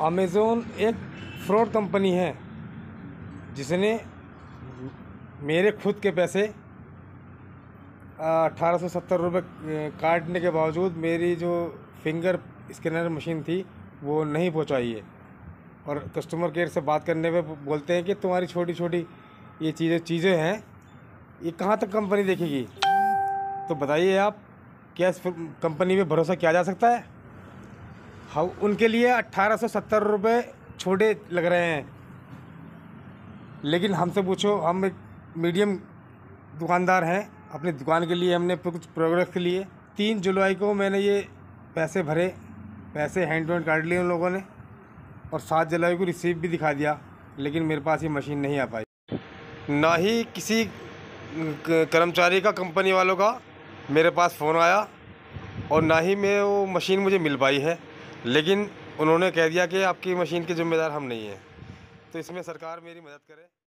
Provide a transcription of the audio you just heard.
Amazon एक fraud company है, जिसने मेरे खुद के पैसे अठारह सौ सत्तर रुपये काटने के बावजूद मेरी जो फिंगर स्कैनर मशीन थी, वो नहीं पहुंचाई है। और कस्टमर केयर से बात करने पे बोलते हैं कि तुम्हारी छोटी छोटी ये चीज़ें चीज़ें हैं, ये कहाँ तक कंपनी देखेगी? तो बताइए आप, क्या इस कंपनी पे भरोसा किया जा सकता है? हाँ उनके लिए अट्ठारह सौ सत्तर रुपये छोटे लग रहे हैं। लेकिन हमसे पूछो, हम एक मीडियम दुकानदार हैं। अपनी दुकान के लिए हमने कुछ प्रोग्रेस के लिए। तीन जुलाई को मैंने ये पैसे भरे, पैसे हैंड टू हैंड काट लिए उन लोगों ने। और सात जुलाई को रिसीव भी दिखा दिया, लेकिन मेरे पास ये मशीन नहीं आ पाई। ना ही किसी कर्मचारी का कंपनी वालों का मेरे पास फ़ोन आया। और ना ही मैं वो मशीन मुझे मिल पाई है। लेकिन उन्होंने कह दिया कि आपकी मशीन के ज़िम्मेदार हम नहीं हैं। तो इसमें सरकार मेरी मदद करे।